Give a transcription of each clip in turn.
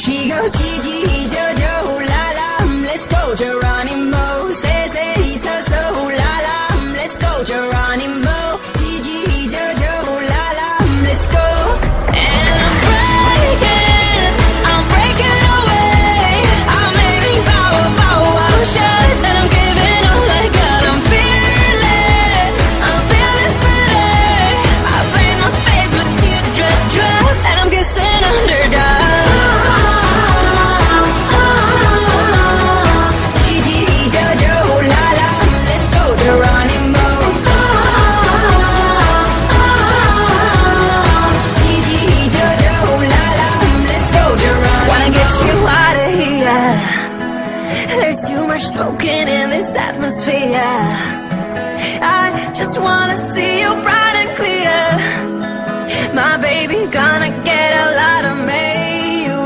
She goes, Gigi, Jojo, la la, let's go, to Geronimo. too much smoking in this atmosphere I just wanna see you bright and clear My baby gonna get a lot of mail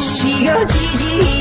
She goes, GG.